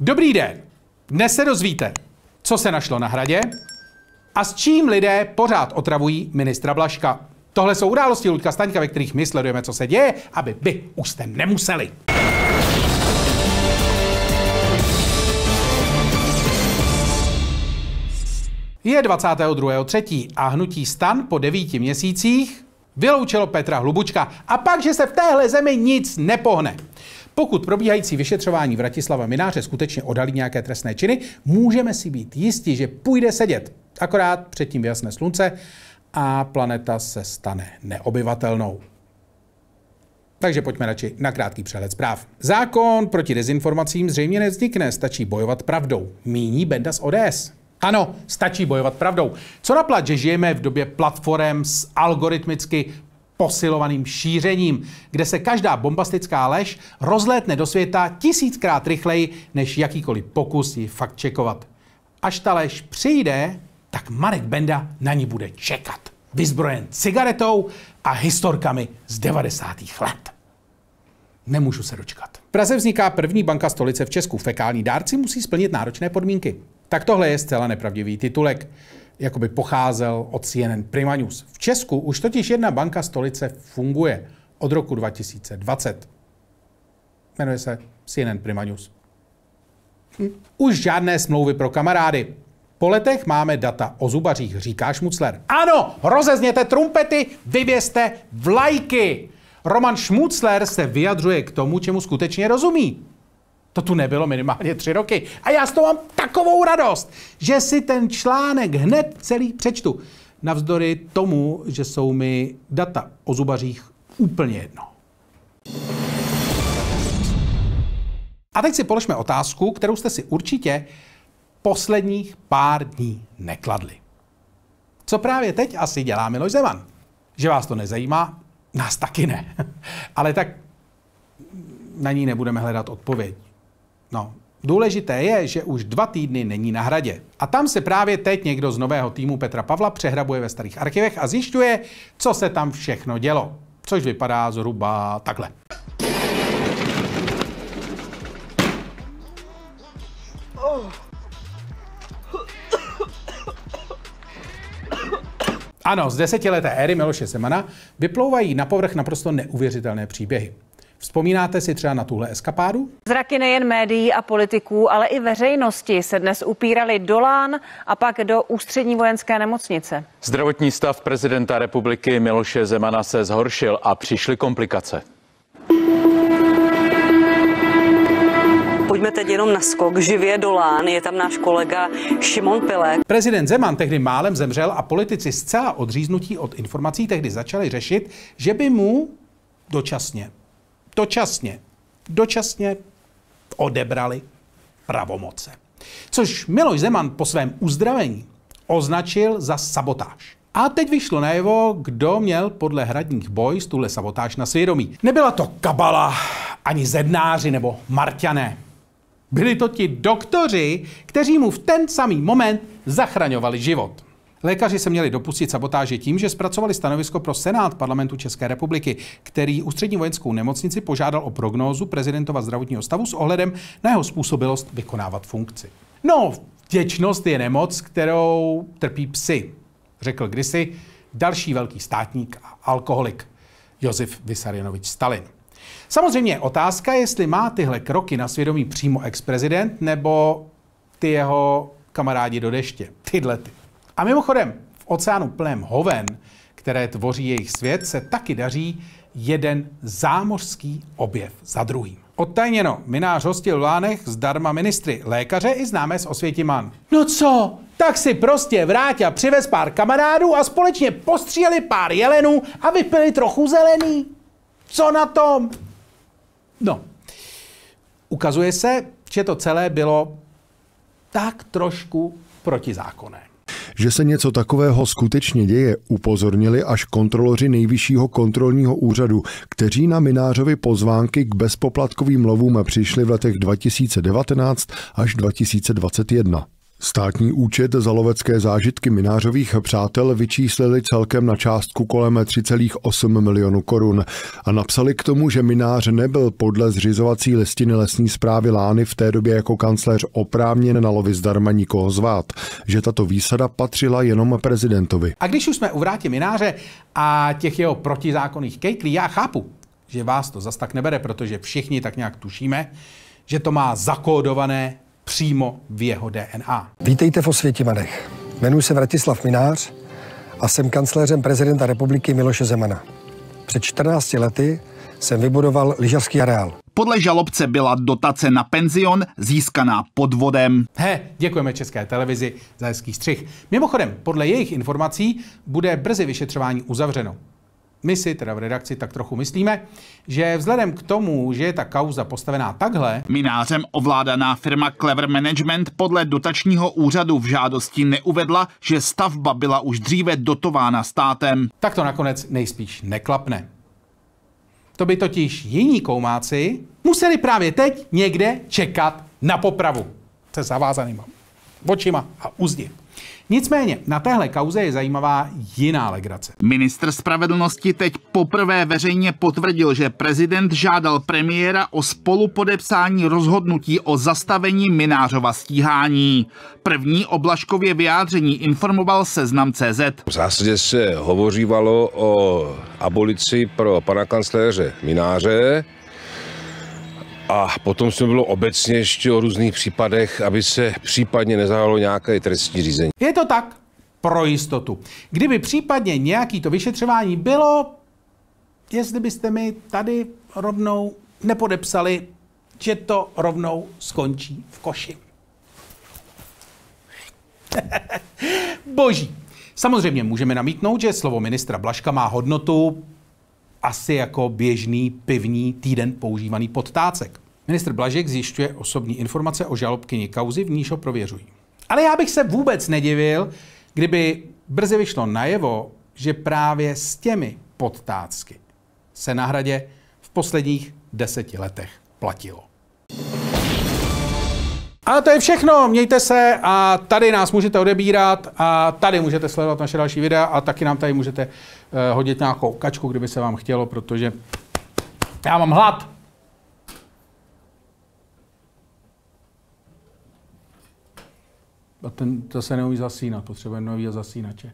Dobrý den. Dnes se dozvíte, co se našlo na hradě a s čím lidé pořád otravují ministra Blaška. Tohle jsou události Luďka Staňka, ve kterých my sledujeme, co se děje, aby vy už jste nemuseli. Je 22.3. a hnutí stan po devíti měsících vyloučilo Petra Hlubučka. A pak, že se v téhle zemi nic nepohne. Pokud probíhající vyšetřování Vratislava Mináře skutečně odhalí nějaké trestné činy, můžeme si být jistí, že půjde sedět. Akorát předtím vyjasné slunce a planeta se stane neobyvatelnou. Takže pojďme radši na krátký přehled zpráv. Zákon proti dezinformacím zřejmě nevznikne, stačí bojovat pravdou. Míní Benda z ODS. Ano, stačí bojovat pravdou. Co naplat, že žijeme v době platform s algoritmicky posilovaným šířením, kde se každá bombastická lež rozlétne do světa tisíckrát rychleji než jakýkoliv pokus ji fakt čekovat. Až ta lež přijde, tak Marek Benda na ní bude čekat. Vyzbrojen cigaretou a historkami z 90. let. Nemůžu se dočkat. V Praze vzniká první banka stolice v Česku. Fekální dárci musí splnit náročné podmínky. Tak tohle je zcela nepravdivý titulek jakoby pocházel od CNN Prima News. V Česku už totiž jedna banka stolice funguje od roku 2020. Jmenuje se CNN Prima News. Hm. Už žádné smlouvy pro kamarády. Po letech máme data o zubařích, říká Šmucler. Ano, rozezněte trumpety, vyvěste vlajky. Roman Šmucler se vyjadřuje k tomu, čemu skutečně rozumí. To tu nebylo minimálně tři roky. A já z toho mám takovou radost, že si ten článek hned celý přečtu. Navzdory tomu, že jsou mi data o zubařích úplně jedno. A teď si položme otázku, kterou jste si určitě posledních pár dní nekladli. Co právě teď asi dělá Miloš Zeman? Že vás to nezajímá? Nás taky ne. Ale tak na ní nebudeme hledat odpověď. No, Důležité je, že už dva týdny není na hradě. A tam se právě teď někdo z nového týmu Petra Pavla přehrabuje ve starých archivech a zjišťuje, co se tam všechno dělo. Což vypadá zhruba takhle. Ano, z desetileté éry Miloše Semana vyplouvají na povrch naprosto neuvěřitelné příběhy. Vzpomínáte si třeba na tuhle eskapádu? Zraky nejen médií a politiků, ale i veřejnosti se dnes upírali do Lán a pak do ústřední vojenské nemocnice. Zdravotní stav prezidenta republiky Miloše Zemana se zhoršil a přišly komplikace. Pojďme teď jenom na skok živě do Lán. Je tam náš kolega Šimon Pilek. Prezident Zeman tehdy málem zemřel a politici zcela odříznutí od informací tehdy začali řešit, že by mu dočasně dočasně, dočasně odebrali pravomoce. Což Miloš Zeman po svém uzdravení označil za sabotáž. A teď vyšlo najevo, kdo měl podle hradních boj tuhle sabotáž na svědomí. Nebyla to Kabala, ani Zednáři nebo Marťané. Byli to ti doktoři, kteří mu v ten samý moment zachraňovali život. Lékaři se měli dopustit sabotáže tím, že zpracovali stanovisko pro Senát parlamentu České republiky, který ústřední vojenskou nemocnici požádal o prognózu prezidentova zdravotního stavu s ohledem na jeho způsobilost vykonávat funkci. No, vděčnost je nemoc, kterou trpí psy, řekl kdysi další velký státník a alkoholik Josef Vysarionovič Stalin. Samozřejmě otázka, jestli má tyhle kroky na svědomí přímo ex-prezident nebo ty jeho kamarádi do deště. Tyhle ty. A mimochodem, v oceánu plném hoven, které tvoří jejich svět, se taky daří jeden zámořský objev za druhým. Odtajněno, minář hostil v Lánech zdarma ministry, lékaře i známé z Osvětiman. No co? Tak si prostě vrátě a přivez pár kamarádů a společně postříleli pár jelenů a vypili trochu zelený. Co na tom? No, ukazuje se, že to celé bylo tak trošku protizákonné. Že se něco takového skutečně děje, upozornili až kontroloři nejvyššího kontrolního úřadu, kteří na Minářovi pozvánky k bezpoplatkovým lovům přišli v letech 2019 až 2021. Státní účet za lovecké zážitky minářových přátel vyčíslili celkem na částku kolem 3,8 milionů korun a napsali k tomu, že minář nebyl podle zřizovací listiny lesní zprávy Lány v té době jako kancléř oprávněn na lovi zdarma nikoho zvát, že tato výsada patřila jenom prezidentovi. A když už jsme u vrátě mináře a těch jeho protizákonných kejklí, já chápu, že vás to zas tak nebere, protože všichni tak nějak tušíme, že to má zakódované přímo v jeho DNA. Vítejte v Osvětimanech. Jmenuji se Vratislav Minář a jsem kancléřem prezidenta republiky Miloše Zemana. Před 14 lety jsem vybudoval lyžařský areál. Podle žalobce byla dotace na penzion získaná podvodem. He, děkujeme České televizi za hezký střih. Mimochodem, podle jejich informací bude brzy vyšetřování uzavřeno. My si teda v redakci tak trochu myslíme, že vzhledem k tomu, že je ta kauza postavená takhle, Minářem ovládaná firma Clever Management podle dotačního úřadu v žádosti neuvedla, že stavba byla už dříve dotována státem. tak to nakonec nejspíš neklapne. To by totiž jiní koumáci museli právě teď někde čekat na popravu se zavázanýma očima a uzdi. Nicméně na téhle kauze je zajímavá jiná legrace. Ministr spravedlnosti teď poprvé veřejně potvrdil, že prezident žádal premiéra o spolupodepsání rozhodnutí o zastavení Minářova stíhání. První oblaškově vyjádření informoval seznam CZ. V zásadě se hovořívalo o abolici pro pana kancléře Mináře a potom se bylo obecně ještě o různých případech, aby se případně nezahájilo nějaké trestní řízení. Je to tak pro jistotu. Kdyby případně nějaký to vyšetřování bylo, jestli byste mi tady rovnou nepodepsali, že to rovnou skončí v koši. Boží. Samozřejmě můžeme namítnout, že slovo ministra Blaška má hodnotu asi jako běžný pivní týden používaný podtácek. Ministr Blažek zjišťuje osobní informace o žalobkyni kauzy, v níž ho prověřují. Ale já bych se vůbec nedivil, kdyby brzy vyšlo najevo, že právě s těmi podtácky se na hradě v posledních deseti letech platilo. A to je všechno, mějte se a tady nás můžete odebírat a tady můžete sledovat naše další videa a taky nám tady můžete uh, hodit nějakou kačku, kdyby se vám chtělo, protože já mám hlad. A ten, to se neumí zasínat, potřebujeme nový zasínače.